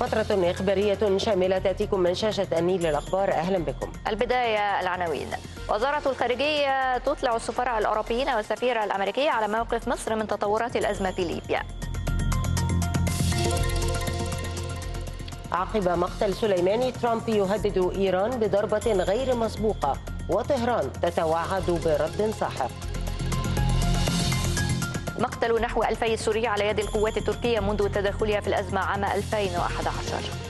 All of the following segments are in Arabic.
فترة إخبارية شاملة تأتيكم من شاشة النيل للأخبار أهلا بكم. البداية العناوين. وزارة الخارجية تطلع السفراء الأوروبيين والسفيرة الأمريكية على موقف مصر من تطورات الأزمة في ليبيا. عقب مقتل سليماني ترامب يهدد إيران بضربة غير مسبوقة. وطهران تتوعد برد ساحق مقتل نحو 2000 سوري على يد القوات التركية منذ تدخلها في الأزمة عام 2011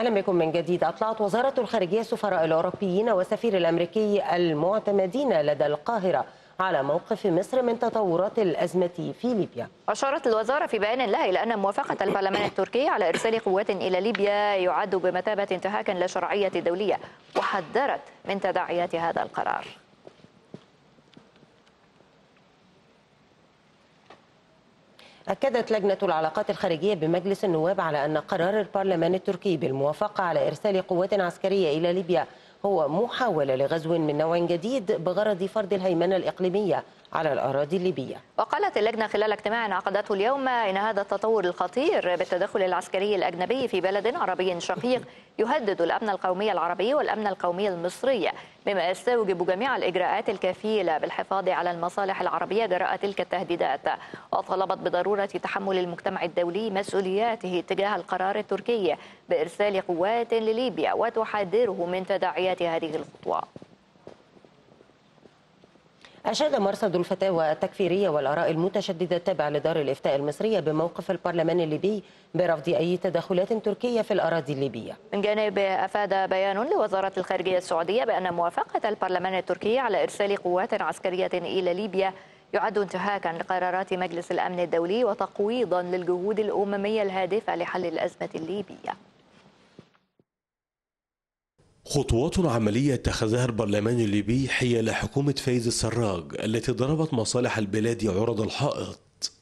أهلا بكم من جديد؟ أطلعت وزارة الخارجية السفراء الأوروبيين والسفير الأمريكي المعتمدين لدى القاهرة على موقف مصر من تطورات الأزمة في ليبيا. أشارت الوزارة في بيان لها إلى أن موافقة البرلمان التركي على إرسال قوات إلى ليبيا يعد بمثابة انتهاك للشرعية الدولية وحذرت من تداعيات هذا القرار. أكدت لجنة العلاقات الخارجية بمجلس النواب على أن قرار البرلمان التركي بالموافقة على إرسال قوات عسكرية إلى ليبيا هو محاولة لغزو من نوع جديد بغرض فرض الهيمنة الإقليمية. على الأراضي الليبية. وقالت اللجنة خلال اجتماع عقدته اليوم إن هذا التطور الخطير بالتدخل العسكري الأجنبي في بلد عربي شقيق يهدد الأمن القومي العربي والأمن القومي المصري مما يستوجب جميع الإجراءات الكفيلة بالحفاظ على المصالح العربية جراء تلك التهديدات. وطلبت بضرورة تحمل المجتمع الدولي مسؤولياته تجاه القرار التركي بإرسال قوات لليبيا وتحذره من تداعيات هذه الخطوة. أشاد مرصد الفتاوى التكفيرية والآراء المتشددة التابع لدار الإفتاء المصرية بموقف البرلمان الليبي برفض أي تدخلات تركية في الأراضي الليبية. من جانبه أفاد بيان لوزارة الخارجية السعودية بأن موافقة البرلمان التركي على إرسال قوات عسكرية إلى ليبيا يعد انتهاكا لقرارات مجلس الأمن الدولي وتقويضا للجهود الأممية الهادفة لحل الأزمة الليبية. خطوات عملية اتخذها البرلمان الليبي حيال حكومة فايز السراج التي ضربت مصالح البلاد عرض الحائط.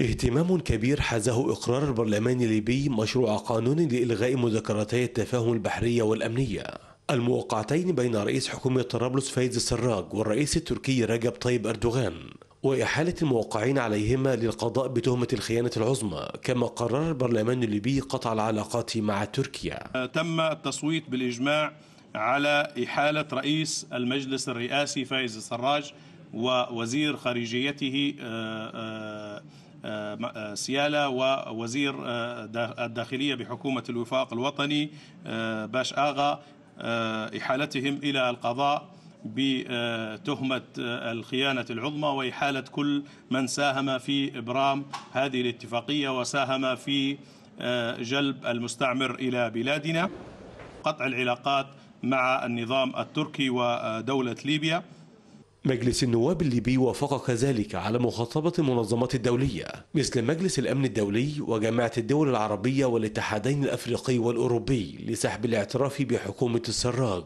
اهتمام كبير حازه إقرار البرلمان الليبي مشروع قانون لإلغاء مذكرتي التفاهم البحرية والأمنية. الموقعتين بين رئيس حكومة طرابلس فايز السراج والرئيس التركي رجب طيب أردوغان وإحالة الموقعين عليهما للقضاء بتهمة الخيانة العظمى كما قرر البرلمان الليبي قطع العلاقات مع تركيا. تم التصويت بالإجماع على إحالة رئيس المجلس الرئاسي فايز السراج ووزير خارجيته سيالة ووزير الداخلية بحكومة الوفاق الوطني باش آغا إحالتهم إلى القضاء بتهمة الخيانة العظمى وإحالة كل من ساهم في إبرام هذه الاتفاقية وساهم في جلب المستعمر إلى بلادنا. قطع العلاقات مع النظام التركي ودولة ليبيا. مجلس النواب الليبي وافق كذلك على مخاطبة المنظمات الدولية مثل مجلس الأمن الدولي وجامعة الدول العربية والاتحادين الأفريقي والأوروبي لسحب الاعتراف بحكومة السراج.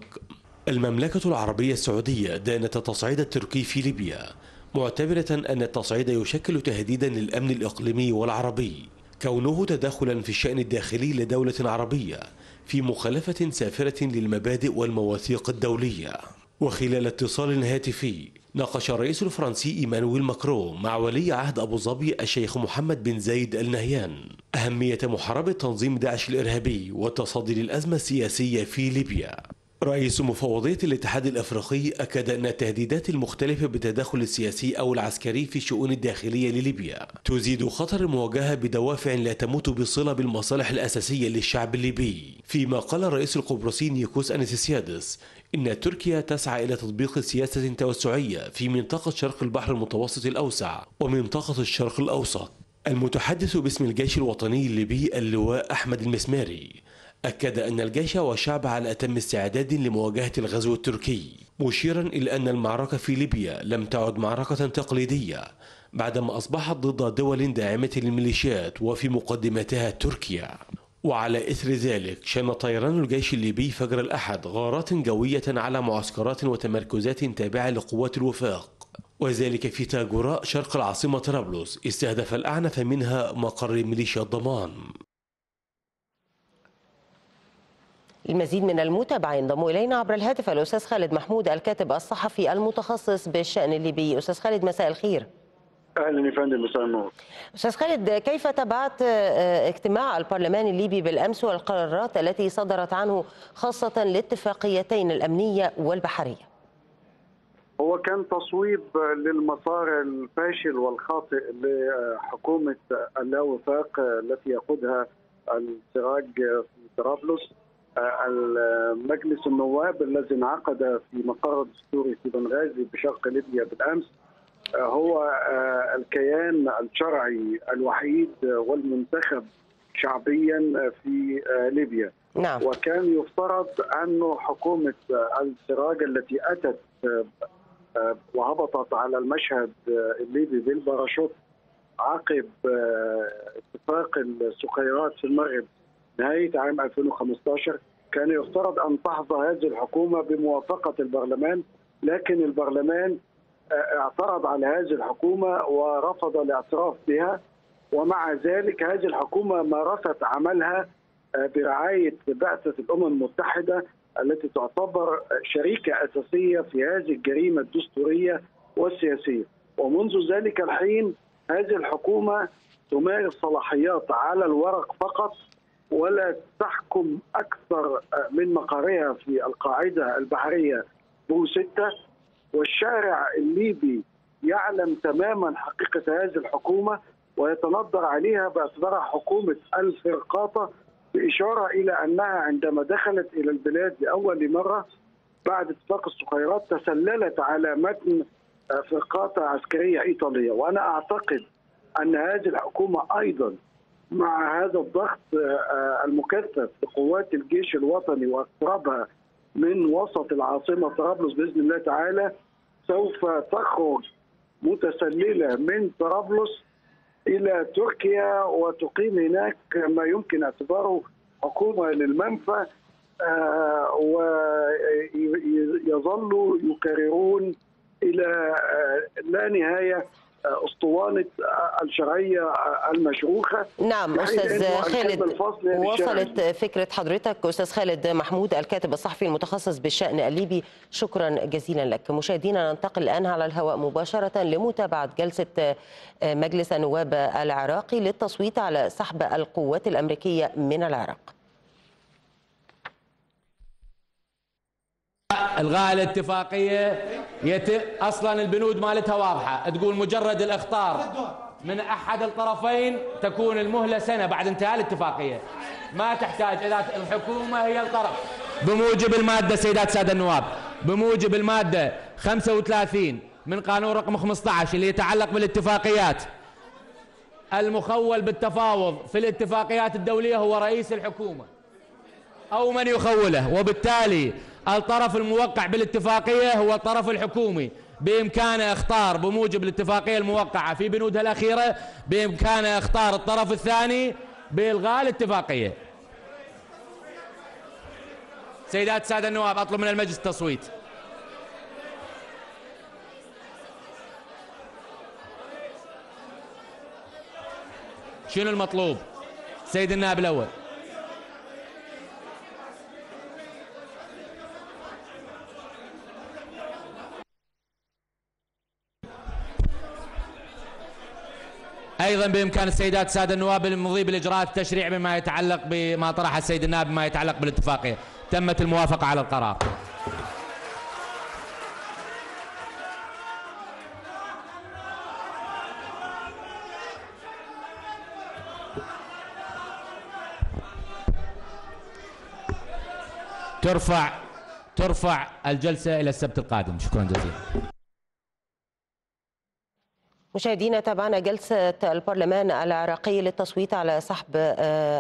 المملكة العربية السعودية دانت التصعيد التركي في ليبيا معتبرة أن التصعيد يشكل تهديدا للأمن الإقليمي والعربي. كونه تدخلا في الشأن الداخلي لدولة عربية في مخالفة سافرة للمبادئ والمواثيق الدولية. وخلال اتصال هاتفي ناقش الرئيس الفرنسي إيمانويل ماكرون مع ولي عهد أبو ظبي الشيخ محمد بن زايد ال نهيان أهمية محاربة تنظيم داعش الإرهابي والتصدي للأزمة السياسية في ليبيا. رئيس مفوضية الاتحاد الأفريقي أكد أن التهديدات المختلفة بالتدخل السياسي أو العسكري في الشؤون الداخلية لليبيا تزيد خطر المواجهة بدوافع لا تمت بصلة بالمصالح الأساسية للشعب الليبي. فيما قال الرئيس القبرصي نيكوس أنستسيادس إن تركيا تسعى إلى تطبيق سياسة توسعية في منطقة شرق البحر المتوسط الأوسع ومنطقة الشرق الأوسط. المتحدث باسم الجيش الوطني الليبي اللواء أحمد المسماري أكد أن الجيش والشعب على أتم استعداد لمواجهة الغزو التركي مشيرا إلى أن المعركة في ليبيا لم تعد معركة تقليدية بعدما أصبحت ضد دول داعمة للميليشيات وفي مقدمتها تركيا. وعلى إثر ذلك شن طيران الجيش الليبي فجر الأحد غارات جوية على معسكرات وتمركزات تابعة لقوات الوفاق. وذلك في تاجوراء شرق العاصمة طرابلس استهدف الأعنف منها مقر ميليشيا الضمان. المزيد من المتابعة ينضم إلينا عبر الهاتف الأستاذ خالد محمود الكاتب الصحفي المتخصص بالشأن الليبي. أستاذ خالد مساء الخير. أهلا يا فندم مساء النور. أستاذ خالد كيف تابعت آه، اجتماع البرلمان الليبي بالأمس والقرارات التي صدرت عنه خاصة الاتفاقيتين الأمنية والبحرية؟ هو كان تصويب للمسار الفاشل والخاطئ لحكومة اللاوفاق التي يقودها السراج في طرابلس. مجلس النواب الذي انعقد في مقر دستوري في بنغازي بشرق ليبيا بالأمس هو الكيان الشرعي الوحيد والمنتخب شعبيا في ليبيا. نعم. وكان يفترض أن حكومة السراج التي أتت وهبطت على المشهد الليبي بالباراشوت عقب اتفاق السخيرات في المغرب. نهاية عام 2015 كان يفترض أن تحظى هذه الحكومة بموافقة البرلمان لكن البرلمان اعترض على هذه الحكومة ورفض الاعتراف بها ومع ذلك هذه الحكومة مارست عملها برعاية بعثة الأمم المتحدة التي تعتبر شريكة أساسية في هذه الجريمة الدستورية والسياسية. ومنذ ذلك الحين هذه الحكومة تمارس صلاحيات على الورق فقط ولا تحكم أكثر من مقرها في القاعدة البحرية. بو ستة والشارع الليبي يعلم تماما حقيقة هذه الحكومة ويتنظر عليها باعتبارها حكومة الفرقاطة بإشارة إلى أنها عندما دخلت إلى البلاد لأول مرة بعد اتفاق السخيرات تسللت على متن فرقاطة عسكرية إيطالية. وأنا أعتقد أن هذه الحكومة أيضا مع هذا الضغط المكثف لقوات الجيش الوطني واقترابها من وسط العاصمة طرابلس بإذن الله تعالى سوف تخرج متسللة من طرابلس إلى تركيا وتقيم هناك ما يمكن اعتباره حكومة للمنفى ويظلوا يكررون إلى لا نهاية أسطوانة الشرعيه المشروخه نعم أستاذ خالد وصلت فكرة حضرتك أستاذ خالد محمود الكاتب الصحفي المتخصص بالشأن الليبي. شكرا جزيلا لك. مشاهدينا ننتقل الآن على الهواء مباشرة لمتابعة جلسة مجلس النواب العراقي للتصويت على سحب القوات الأمريكية من العراق. الغاء الاتفاقية يت... أصلا البنود مالتها واضحة. تقول مجرد الإخطار من أحد الطرفين تكون المهلة سنة بعد انتهاء الاتفاقية. ما تحتاج اذا الحكومة هي الطرف. بموجب المادة سيدات سادة النواب بموجب المادة 35 من قانون رقم 15 اللي يتعلق بالاتفاقيات. المخول بالتفاوض في الاتفاقيات الدولية هو رئيس الحكومة أو من يخوله وبالتالي الطرف الموقع بالاتفاقية هو الطرف الحكومي. بإمكانه اختار بموجب الاتفاقية الموقعة في بنودها الأخيرة بإمكانه اختار الطرف الثاني بإلغاء الاتفاقية. سيدات سادة النواب أطلب من المجلس التصويت. شنو المطلوب؟ سيد النائب الأول. أيضا بإمكان السيدات الساده النواب المضي بالإجراءات التشريع بما يتعلق بما طرح السيد النائب بما يتعلق بالاتفاقية. تمت الموافقة على القرار. ترفع ترفع الجلسة إلى السبت القادم. شكرا جزيلا. مشاهدينا تابعنا جلسة البرلمان العراقي للتصويت على سحب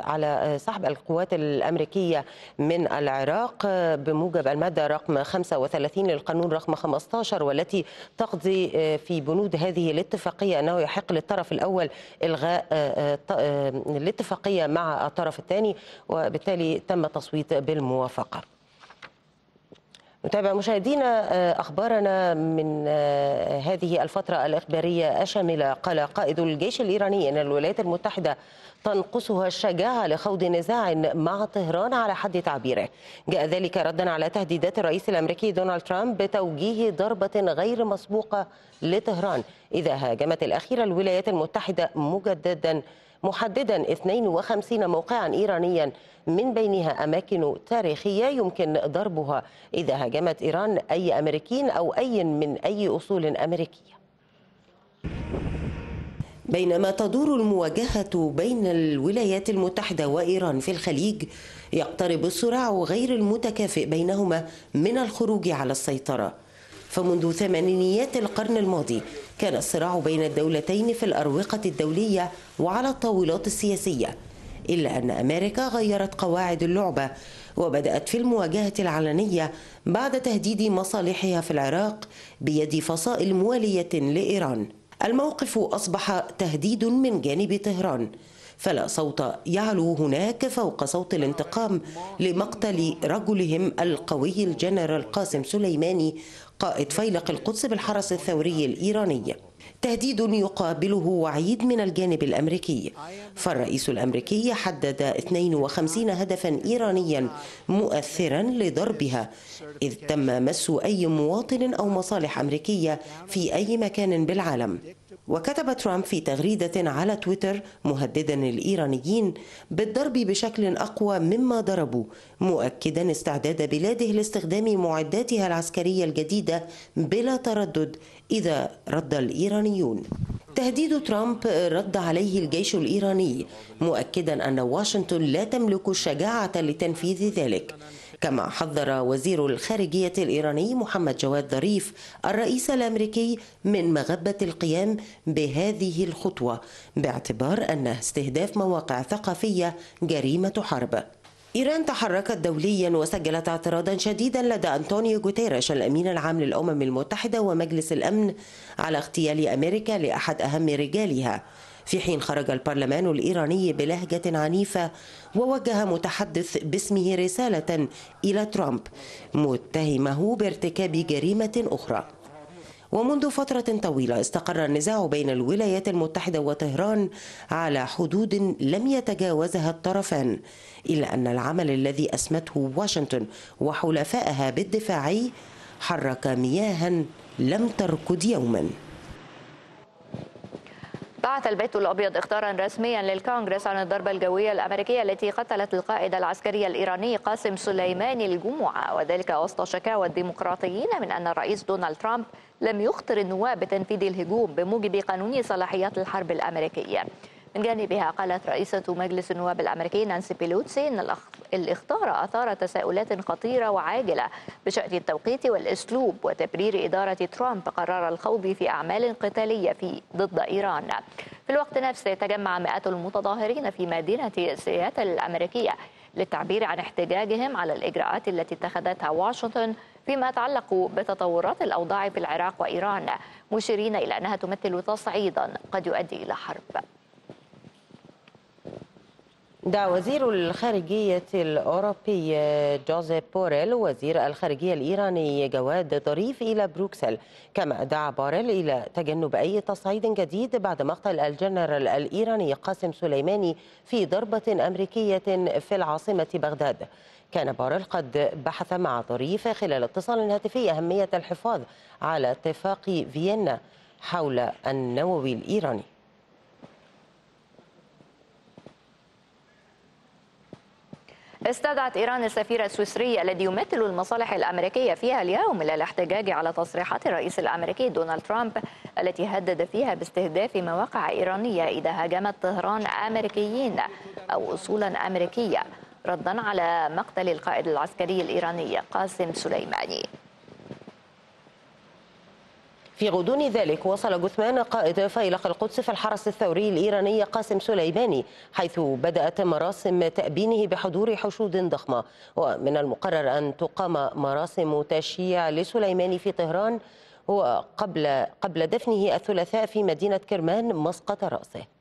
على سحب القوات الأمريكية من العراق بموجب المادة رقم 35 للقانون رقم 15 والتي تقضي في بنود هذه الاتفاقية أنه يحق للطرف الأول إلغاء الاتفاقية مع الطرف الثاني وبالتالي تم التصويت بالموافقة. نتابع مشاهدينا آه، أخبارنا من آه، هذه الفترة الإخبارية الشاملة. قال قائد الجيش الإيراني أن الولايات المتحدة تنقصها الشجاعة لخوض نزاع مع طهران على حد تعبيره. جاء ذلك ردا على تهديدات الرئيس الأمريكي دونالد ترامب بتوجيه ضربة غير مسبوقة لطهران. إذا هاجمت الأخيرة الولايات المتحدة مجددا محددا 52 موقعا إيرانيا من بينها أماكن تاريخية يمكن ضربها إذا هاجمت إيران أي أمريكيين أو أي من أي أصول أمريكية. بينما تدور المواجهة بين الولايات المتحدة وإيران في الخليج يقترب الصراع غير المتكافئ بينهما من الخروج على السيطرة. فمنذ ثمانينيات القرن الماضي كان الصراع بين الدولتين في الأروقة الدولية وعلى الطاولات السياسية إلا أن أمريكا غيرت قواعد اللعبة وبدأت في المواجهة العلنية بعد تهديد مصالحها في العراق بيد فصائل موالية لإيران. الموقف أصبح تهديد من جانب طهران فلا صوت يعلو هناك فوق صوت الانتقام لمقتل رجلهم القوي الجنرال قاسم سليماني قائد فيلق القدس بالحرس الثوري الإيراني. تهديد يقابله وعيد من الجانب الأمريكي. فالرئيس الأمريكي حدد 52 هدفا ايرانيا مؤثرا لضربها إذ تم مس أي مواطن أو مصالح أمريكية في أي مكان بالعالم. وكتب ترامب في تغريدة على تويتر مهددا الإيرانيين بالضرب بشكل أقوى مما ضربوا مؤكدا استعداد بلاده لاستخدام معداتها العسكرية الجديدة بلا تردد إذا رد الإيرانيون. تهديد ترامب رد عليه الجيش الإيراني مؤكدا أن واشنطن لا تملك الشجاعة لتنفيذ ذلك. كما حذر وزير الخارجية الإيراني محمد جواد ظريف الرئيس الأمريكي من مغبة القيام بهذه الخطوة باعتبار أن استهداف مواقع ثقافية جريمة حرب. إيران تحركت دوليا وسجلت اعتراضا شديدا لدى أنطونيو غوتيريش الأمين العام للأمم المتحدة ومجلس الأمن على اغتيال أمريكا لأحد أهم رجالها. في حين خرج البرلمان الإيراني بلهجة عنيفة ووجه متحدث باسمه رسالة إلى ترامب متهمه بارتكاب جريمة أخرى. ومنذ فترة طويلة استقر النزاع بين الولايات المتحدة وطهران على حدود لم يتجاوزها الطرفان إلا أن العمل الذي أسمته واشنطن وحلفائها بالدفاع حرك مياها لم تركض يوما. بعث البيت الأبيض اختارا رسميا للكونغرس عن الضربة الجوية الأمريكية التي قتلت القائد العسكري الإيراني قاسم سليماني الجمعة. وذلك وسط شكاوى الديمقراطيين من أن الرئيس دونالد ترامب لم يخطر النواب بتنفيذ الهجوم بموجب قانون صلاحيات الحرب الأمريكية. من جانبها قالت رئيسة مجلس النواب الأمريكي نانسي بيلوتسي أن الإخطار أثار تساؤلات خطيرة وعاجلة بشأن التوقيت والأسلوب وتبرير إدارة ترامب قرار الخوض في أعمال قتالية في ضد إيران. في الوقت نفسه تجمع مئات المتظاهرين في مدينة سياتل الأمريكية للتعبير عن احتجاجهم على الإجراءات التي اتخذتها واشنطن فيما يتعلق بتطورات الأوضاع في العراق وإيران. مشيرين إلى أنها تمثل تصعيدا قد يؤدي إلى حرب. دعا وزير الخارجية الأوروبي جوزيف بوريل وزير الخارجية الإيراني جواد ظريف إلى بروكسل. كما دعا بوريل إلى تجنب أي تصعيد جديد بعد مقتل الجنرال الإيراني قاسم سليماني في ضربة أمريكية في العاصمة بغداد. كان بوريل قد بحث مع ظريف خلال اتصال هاتفي أهمية الحفاظ على اتفاق فيينا حول النووي الإيراني. استدعت إيران السفير السويسري الذي يمثل المصالح الأمريكية فيها اليوم إلى الاحتجاج على تصريحات الرئيس الأمريكي دونالد ترامب التي هدد فيها باستهداف مواقع إيرانية إذا هاجمت طهران أمريكيين أو أصولا أمريكية ردا على مقتل القائد العسكري الإيراني قاسم سليماني. في غضون ذلك وصل جثمان قائد فيلق القدس في الحرس الثوري الإيراني قاسم سليماني حيث بدأت مراسم تأبينه بحضور حشود ضخمة. ومن المقرر أن تقام مراسم تشييع لسليماني في طهران وقبل قبل دفنه الثلاثاء في مدينة كرمان مسقط رأسه.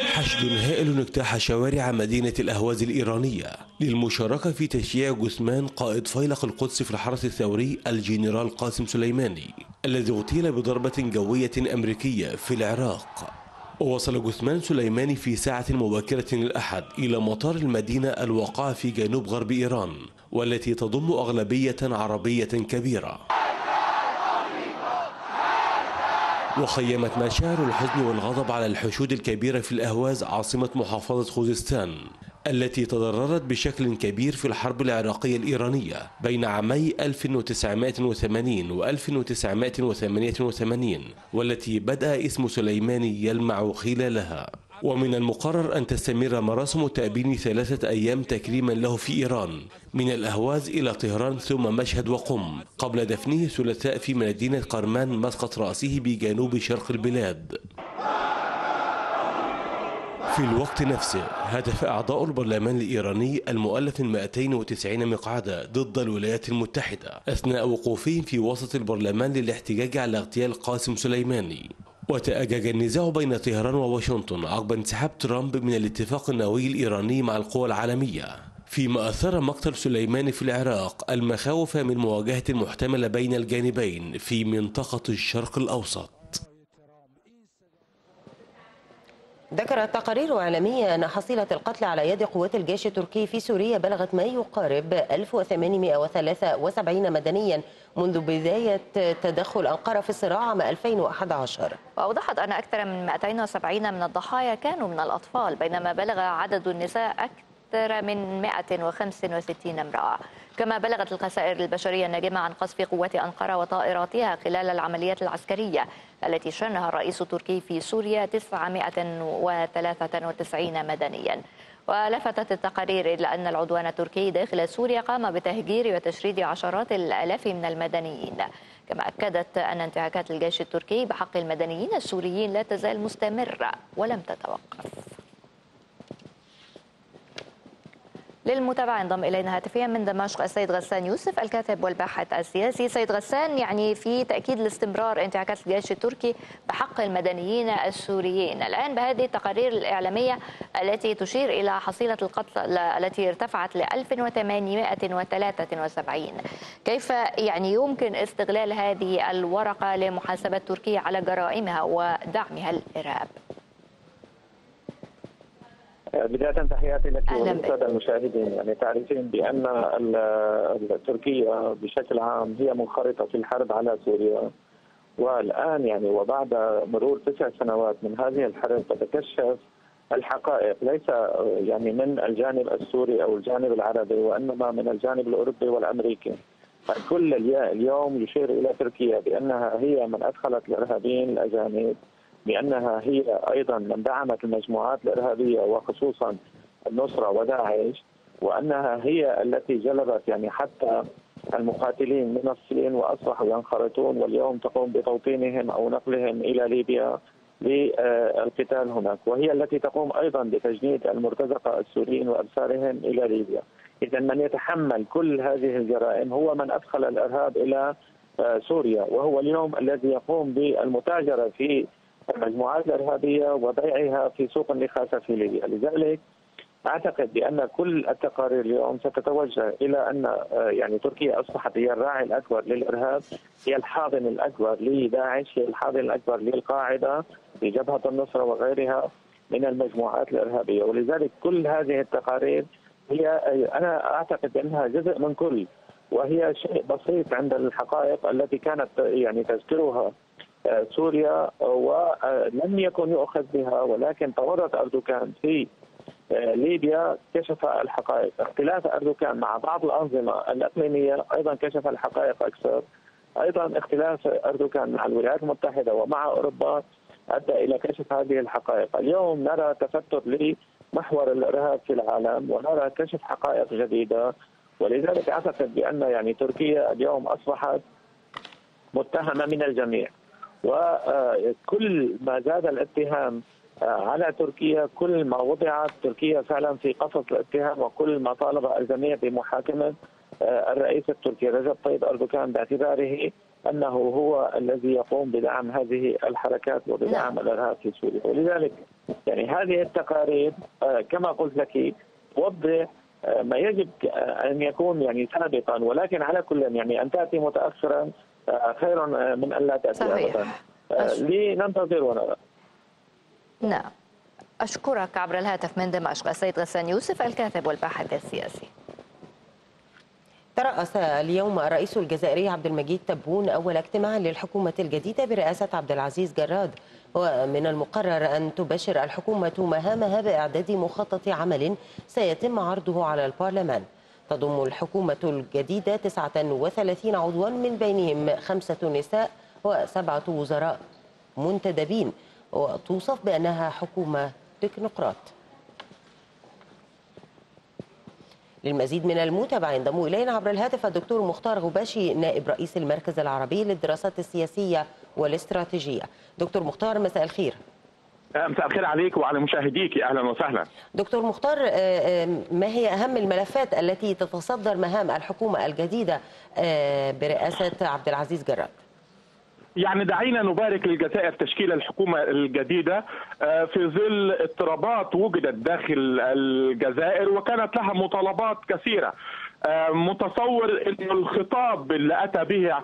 حشد هائل اجتاح شوارع مدينة الأهواز الإيرانية للمشاركة في تشييع جثمان قائد فيلق القدس في الحرس الثوري الجنرال قاسم سليماني الذي اغتيل بضربة جوية أمريكية في العراق. ووصل جثمان سليماني في ساعة مبكرة الأحد إلى مطار المدينة الواقعة في جنوب غرب إيران والتي تضم أغلبية عربية كبيرة. وخيمت مشاعر الحزن والغضب على الحشود الكبيرة في الأهواز عاصمة محافظة خوزستان التي تضررت بشكل كبير في الحرب العراقية الإيرانية بين عامي 1980 و 1988 والتي بدأ اسم سليماني يلمع خلالها. ومن المقرر أن تستمر مراسم التأبين ثلاثة أيام تكريما له في إيران من الأهواز إلى طهران ثم مشهد وقم قبل دفنه الثلاثاء في مدينة قرمان مسقط رأسه بجنوب شرق البلاد. في الوقت نفسه هدف أعضاء البرلمان الإيراني المؤلف من 290 مقعدة ضد الولايات المتحدة أثناء وقوفهم في وسط البرلمان للاحتجاج على اغتيال قاسم سليماني. وتأجج النزاع بين طهران وواشنطن عقب انسحاب ترامب من الاتفاق النووي الإيراني مع القوى العالمية. فيما أثار مقتل سليماني في العراق المخاوف من مواجهة محتملة بين الجانبين في منطقة الشرق الأوسط. ذكرت تقارير عالمية أن حصيلة القتل على يد قوات الجيش التركي في سوريا بلغت ما يقارب 1873 مدنيا منذ بداية تدخل أنقرة في الصراع عام 2011 وأوضحت أن أكثر من 270 من الضحايا كانوا من الأطفال بينما بلغ عدد النساء أكثر من 165 امرأة. كما بلغت الخسائر البشرية الناجمة عن قصف قوات أنقرة وطائراتها خلال العمليات العسكرية. التي شنها الرئيس التركي في سوريا 993 مدنيا. ولفتت التقارير إلى أن العدوان التركي داخل سوريا قام بتهجير وتشريد عشرات الآلاف من المدنيين. كما أكدت أن انتهاكات الجيش التركي بحق المدنيين السوريين لا تزال مستمرة ولم تتوقف. للمتابعة انضم إلينا هاتفيا من دمشق السيد غسان يوسف الكاتب والباحث السياسي. سيد غسان يعني في تأكيد لاستمرار انتهاكات الجيش التركي بحق المدنيين السوريين. الآن بهذه التقارير الإعلامية التي تشير إلى حصيلة القتل التي ارتفعت ل 1873 كيف يعني يمكن استغلال هذه الورقة لمحاسبة تركيا على جرائمها ودعمها الإرهاب؟ بداية تحياتي لك وللسادة المشاهدين يعني تعرفين بأن تركيا بشكل عام هي منخرطة في الحرب على سوريا. والآن يعني وبعد مرور تسع سنوات من هذه الحرب تتكشف الحقائق ليس يعني من الجانب السوري أو الجانب العربي وإنما من الجانب الأوروبي والأمريكي. كل اليوم يشير إلى تركيا بأنها هي من أدخلت الإرهابيين الأجانب. بانها هي أيضا من دعمت المجموعات الإرهابية وخصوصا النصرة وداعش وأنها هي التي جلبت يعني حتى المقاتلين من الصين وأصبحوا ينخرطون واليوم تقوم بتوطينهم أو نقلهم إلى ليبيا للقتال هناك. وهي التي تقوم أيضا بتجنيد المرتزقة السوريين وارسالهم إلى ليبيا. اذا من يتحمل كل هذه الجرائم هو من أدخل الإرهاب إلى سوريا وهو اليوم الذي يقوم بالمتاجرة في المجموعات الإرهابية وبيعها في سوق النخاسه في ليبيا، لذلك أعتقد بأن كل التقارير اليوم ستتوجه إلى أن يعني تركيا أصبحت هي الراعي الأكبر للإرهاب، هي الحاضن الأكبر لداعش، هي الحاضن الأكبر للقاعدة في جبهة النصره وغيرها من المجموعات الإرهابية، ولذلك كل هذه التقارير هي أنا أعتقد بأنها جزء من كل وهي شيء بسيط عند الحقائق التي كانت يعني تذكرها. سوريا ولم يكن يؤخذ بها ولكن تورط أردوغان في ليبيا كشف الحقائق، اختلاف أردوغان مع بعض الأنظمة الإقليمية أيضا كشف الحقائق أكثر. أيضا اختلاف أردوغان مع الولايات المتحدة ومع أوروبا أدى إلى كشف هذه الحقائق، اليوم نرى تفتت لمحور الإرهاب في العالم ونرى كشف حقائق جديدة ولذلك أعتقد بأن يعني تركيا اليوم أصبحت متهمة من الجميع. وكل ما زاد الاتهام على تركيا كل ما وضعت تركيا فعلا في قفص الاتهام وكل ما طالب الجميع بمحاكمة الرئيس التركي رجب طيب أردوغان باعتباره أنه هو الذي يقوم بدعم هذه الحركات وبدعم الإرهاب في سوريا. ولذلك يعني هذه التقارير آه، كما قلت لك توضح آه، ما يجب أن يكون يعني سابقا ولكن على كل يعني أن تأتي متاخرا آه، خير من أن لا تأتي صحيح. ابدا. لننتظر ونرى. نعم. أشكرك عبر الهاتف من دمشق السيد غسان يوسف الكاتب والباحث السياسي. ترأس اليوم الرئيس الجزائري عبد المجيد تبون أول اجتماع للحكومة الجديدة برئاسة عبد العزيز جراد. ومن المقرر أن تبشر الحكومة مهامها بإعداد مخطط عمل سيتم عرضه على البرلمان. تضم الحكومة الجديدة 39 عضوا من بينهم خمسة نساء وسبعة وزراء منتدبين وتوصف بأنها حكومة تكنوقراط. للمزيد من المتابعة ينضم إلينا عبر الهاتف الدكتور مختار غباشي نائب رئيس المركز العربي للدراسات السياسية والاستراتيجية. دكتور مختار مساء الخير. مساء الخير عليك وعلى مشاهديك أهلا وسهلا. دكتور مختار آه، آه، ما هي أهم الملفات التي تتصدر مهام الحكومة الجديدة آه، برئاسة عبد العزيز جراد؟ يعني دعينا نبارك للجزائر تشكيل الحكومة الجديدة آه، في ظل اضطرابات وجدت داخل الجزائر وكانت لها مطالبات كثيرة آه، متصور ان الخطاب اللي أتى به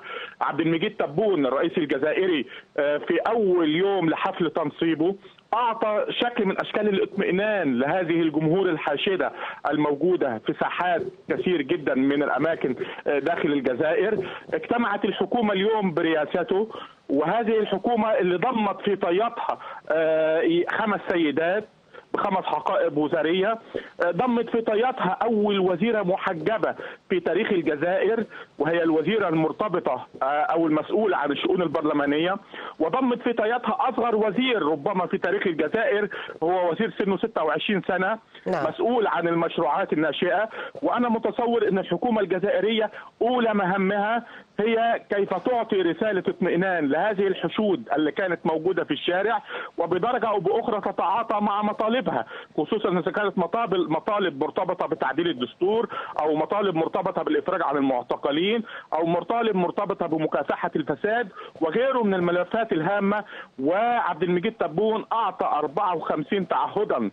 عبد المجيد تبون الرئيس الجزائري آه، في أول يوم لحفل تنصيبه أعطى شكل من أشكال الاطمئنان لهذه الجمهور الحاشدة الموجودة في ساحات كثير جدا من الأماكن آه، داخل الجزائر. اجتمعت الحكومة اليوم برئاسته وهذه الحكومة اللي ضمت في طياتها آه، خمس سيدات. بخمس حقائب وزارية آه، ضمت في طياتها أول وزيرة محجبة في تاريخ الجزائر وهي الوزيرة المرتبطة آه، أو المسؤولة عن الشؤون البرلمانية. وضمت في طياتها أصغر وزير ربما في تاريخ الجزائر هو وزير سنه 26 سنة. نعم. مسؤول عن المشروعات الناشئة وأنا متصور إن الحكومة الجزائرية أولى مهامها هي كيف تعطي رسالة اطمئنان لهذه الحشود اللي كانت موجودة في الشارع وبدرجة أو بأخرى تتعاطى مع مطالبها خصوصا إذا كانت مطالب مطالب مرتبطة بتعديل الدستور أو مطالب مرتبطة بالإفراج عن المعتقلين أو مطالب مرتبطة بمكافحة الفساد وغيره من الملفات الهامة وعبد المجيد تبون أعطى 54 تعهدا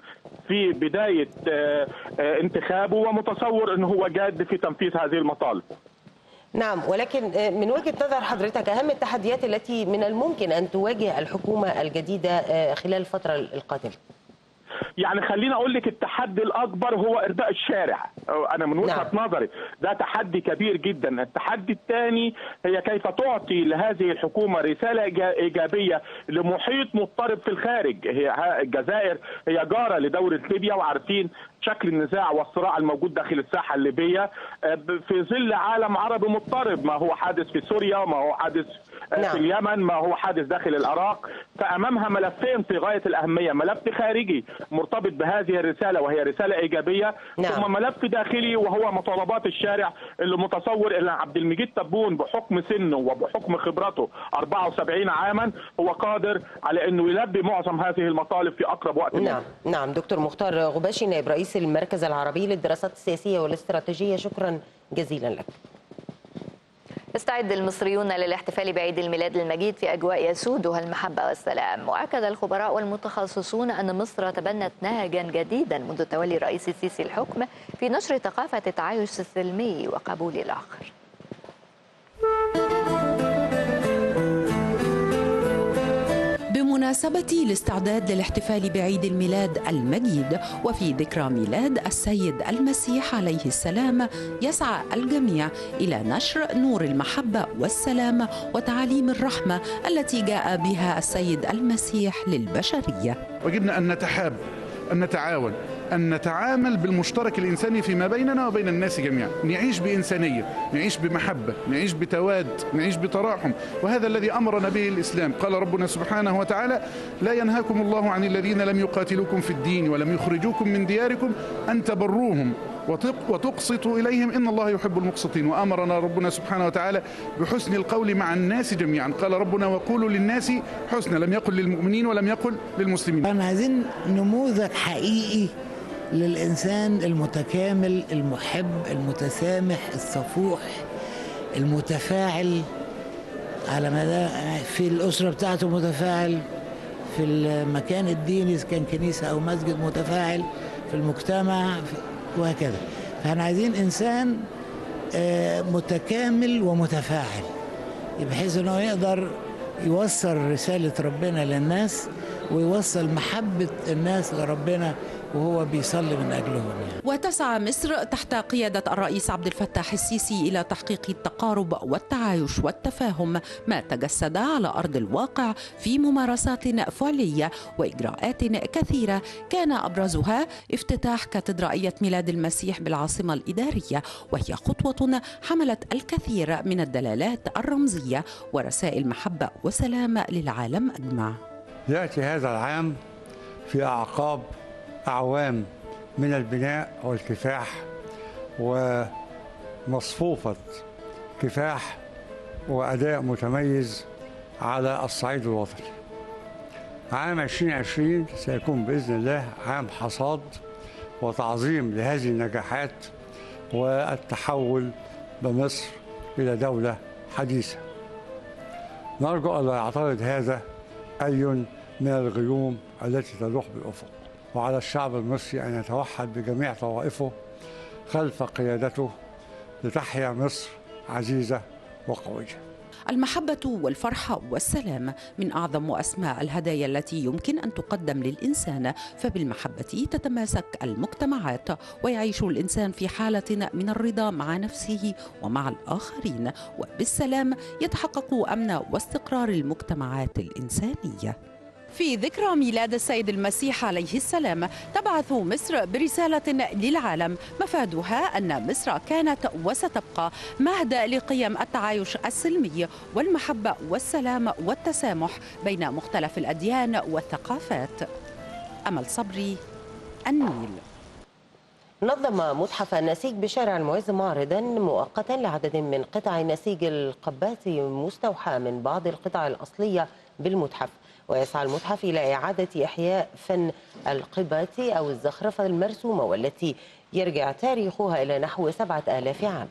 في بداية آه، آه، انتخابه ومتصور إنه هو جاد في تنفيذ هذه المطالب. نعم ولكن آه، من وجهة نظر حضرتك أهم التحديات التي من الممكن أن تواجه الحكومة الجديدة خلال الفترة القادمة؟ يعني خليني أقول لك التحدي الأكبر هو إرضاء الشارع. أنا من وجهة نعم. نظري ده تحدي كبير جدا. التحدي الثاني هي كيف تعطي لهذه الحكومة رسالة إيجابية لمحيط مضطرب في الخارج. هي الجزائر هي جارة لدولة ليبيا وعارفين شكل النزاع والصراع الموجود داخل الساحة الليبية آه، في ظل عالم عربي مضطرب. ما هو حادث في سوريا وما هو حادث آه، نعم. في اليمن ما هو حادث داخل العراق. فأمامها ملفين في غاية الأهمية. ملف خارجي مرتبط بهذه الرسالة وهي رسالة إيجابية. نعم. ثم ملف داخلي وهو مطالبات الشارع اللي متصور ان عبد المجيد تبون بحكم سنه وبحكم خبرته 74 عاما. هو قادر على إنه يلبي معظم هذه المطالب في أقرب وقت. نعم. نعم. دكتور مختار غباشي نائب رئيس المركز العربي للدراسات السياسية والاستراتيجية. شكرا جزيلا لك. يستعد المصريون للاحتفال بعيد الميلاد المجيد في أجواء يسودها المحبة والسلام. وأكد الخبراء والمتخصصون أن مصر تبنت نهجا جديدا منذ تولي الرئيس السيسي الحكم في نشر ثقافة التعايش السلمي وقبول الآخر. بمناسبة الاستعداد للاحتفال بعيد الميلاد المجيد وفي ذكرى ميلاد السيد المسيح عليه السلام يسعى الجميع إلى نشر نور المحبة والسلام وتعاليم الرحمة التي جاء بها السيد المسيح للبشرية. وجبنا أن نتحاب أن نتعاون أن نتعامل بالمشترك الإنساني فيما بيننا وبين الناس جميعا. نعيش بإنسانية نعيش بمحبة نعيش بتواد نعيش بتراحم. وهذا الذي أمرنا به الإسلام. قال ربنا سبحانه وتعالى لا ينهاكم الله عن الذين لم يقاتلوكم في الدين ولم يخرجوكم من دياركم أن تبروهم وتق- وتقسطوا إليهم. إن الله يحب المقسطين. وأمرنا ربنا سبحانه وتعالى بحسن القول مع الناس جميعا. قال ربنا وقولوا للناس حسنا. لم يقل للمؤمنين ولم يقل للمسلمين. إحنا عايزين نموذج حقيقي للإنسان المتكامل المحب المتسامح الصفوح المتفاعل. على مدى في الأسرة بتاعته متفاعل في المكان الديني إذا كان كنيسة أو مسجد متفاعل في المجتمع وهكذا. فاحنا عايزين إنسان آه، متكامل ومتفاعل بحيث انه يقدر يوصل رسالة ربنا للناس ويوصل محبة الناس لربنا وهو بيصلي من أجلهم يعني. وتسعى مصر تحت قيادة الرئيس عبد الفتاح السيسي إلى تحقيق التقارب والتعايش والتفاهم ما تجسد على أرض الواقع في ممارسات فعلية وإجراءات كثيرة كان أبرزها افتتاح كاتدرائية ميلاد المسيح بالعاصمة الإدارية وهي خطوة حملت الكثير من الدلالات الرمزية ورسائل محبة وسلام للعالم أجمع يأتي هذا العام في أعقاب أعوام من البناء والكفاح ومصفوفة كفاح وأداء متميز على الصعيد الوطني. عام 2020 سيكون بإذن الله عام حصاد وتعظيم لهذه النجاحات والتحول بمصر إلى دولة حديثة. نرجو ألا يعترض هذا أي من الغيوم التي تلوح بالأفق وعلى الشعب المصري أن يتوحد بجميع طوائفه خلف قيادته لتحيا مصر عزيزة وقوية. المحبة والفرحة والسلام من أعظم وأسمى الهدايا التي يمكن أن تقدم للإنسان فبالمحبة تتماسك المجتمعات ويعيش الإنسان في حالة من الرضا مع نفسه ومع الآخرين وبالسلام يتحقق أمن واستقرار المجتمعات الإنسانية. في ذكرى ميلاد السيد المسيح عليه السلام. تبعث مصر برسالة للعالم. مفادها أن مصر كانت وستبقى مهد لقيم التعايش السلمي والمحبة والسلام والتسامح بين مختلف الأديان والثقافات. أمل صبري النيل. نظم متحف النسيج بشارع المعز معرضا مؤقتا لعدد من قطع نسيج القبات مستوحاة من بعض القطع الأصلية بالمتحف. ويسعى المتحف إلى إعادة إحياء فن القبات أو الزخرفة المرسومة والتي يرجع تاريخها إلى نحو سبعة آلاف عام.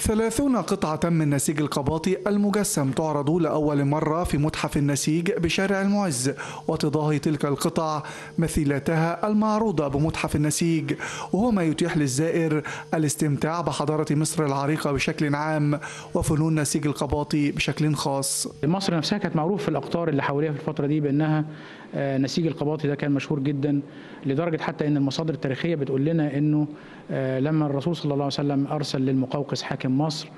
ثلاثون قطعة من نسيج القباطي المجسم تعرض لأول مرة في متحف النسيج بشارع المعز وتضاهي تلك القطع مثيلتها المعروضة بمتحف النسيج وهو ما يتيح للزائر الاستمتاع بحضارة مصر العريقة بشكل عام وفنون نسيج القباطي بشكل خاص. مصر نفسها كانت معروف في الأقطار اللي حواليها في الفترة دي بأنها نسيج القباطي ده كان مشهور جدا لدرجة حتى أن المصادر التاريخية بتقول لنا أنه آه، لما الرسول صلى الله عليه وسلم أرسل للمقوقس حاكم مصر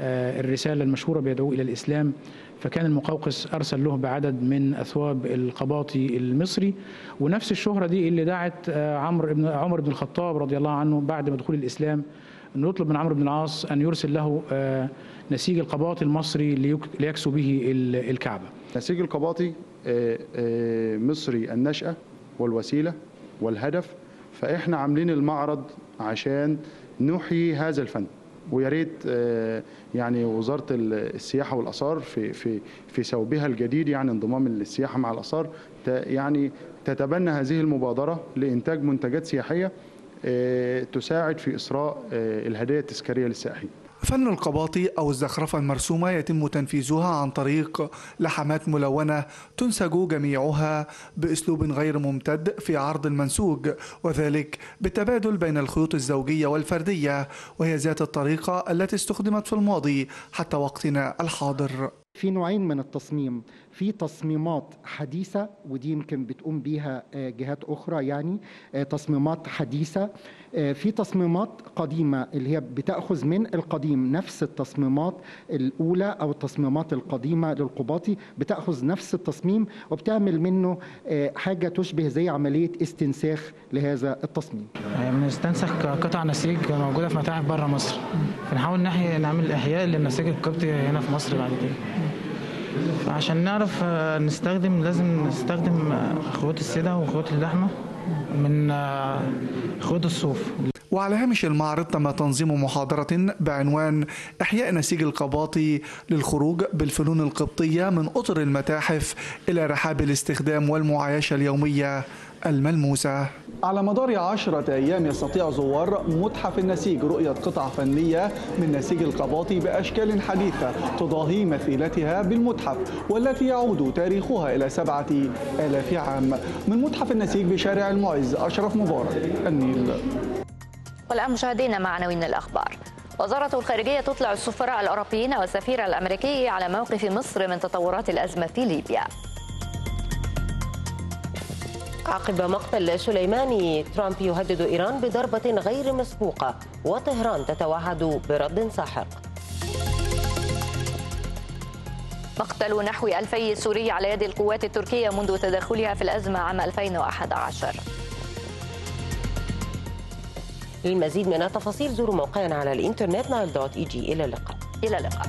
آه، الرسالة المشهورة بيدعو إلى الإسلام فكان المقوقس أرسل له بعدد من أثواب القباطي المصري. ونفس الشهرة دي اللي دعت عمرو بن عمر بن الخطاب رضي الله عنه بعد ما دخول الإسلام أنه يطلب من عمرو بن العاص أن يرسل له نسيج القباطي المصري ليكسو به الكعبة. نسيج القباطي مصري النشأة والوسيلة والهدف فإحنا عاملين المعرض عشان نحيي هذا الفن. ويا ريت يعني وزارة السياحة والآثار في في في ثوبها الجديد يعني انضمام السياحة مع الآثار يعني تتبنى هذه المبادرة لإنتاج منتجات سياحية تساعد في اثراء الهدايا التذكارية للسائحين. فن القباطي أو الزخرفة المرسومة يتم تنفيذها عن طريق لحمات ملونة تنسج جميعها بأسلوب غير ممتد في عرض المنسوج وذلك بالتبادل بين الخيوط الزوجية والفردية وهي ذات الطريقة التي استخدمت في الماضي حتى وقتنا الحاضر في نوعين من التصميم. في تصميمات حديثة ودي يمكن بتقوم بيها جهات أخرى يعني تصميمات حديثة. في تصميمات قديمة اللي هي بتأخذ من القديم. نفس التصميمات الأولى أو التصميمات القديمة للقباطي بتأخذ نفس التصميم وبتعمل منه حاجة تشبه زي عملية استنساخ لهذا التصميم. بنستنسخ قطع نسيج موجودة في متاحف بره مصر. بنحاول نعمل إحياء للنسيج القبطي هنا في مصر بعد كده. فعشان نعرف نستخدم لازم نستخدم خيوط السدة وخيوط اللحمة من خيوط الصوف. وعلى هامش المعرض تم تنظيم محاضرة بعنوان إحياء نسيج القباطي للخروج بالفنون القبطية من أطر المتاحف إلى رحاب الاستخدام والمعايشة اليومية الملموسة. على مدار عشرة أيام يستطيع زوار متحف النسيج رؤية قطع فنية من نسيج القباطي بأشكال حديثة تضاهي مثيلتها بالمتحف والتي يعود تاريخها إلى سبعة آلاف عام. من متحف النسيج بشارع المعز أشرف مبارك النيل. والآن مشاهدينا مع عناوين الأخبار. وزارة الخارجية تطلع السفراء الأوروبيين والسفير الأمريكي على موقف مصر من تطورات الأزمة في ليبيا. عقب مقتل سليماني ترامب يهدد إيران بضربة غير مسبوقة وطهران تتوعد برد ساحق. مقتل نحو ألفي سوري على يد القوات التركية منذ تدخلها في الأزمة عام 2011 للمزيد من التفاصيل زوروا موقعنا على الإنترنت Nile dot EG إلى اللقاء. إلى اللقاء.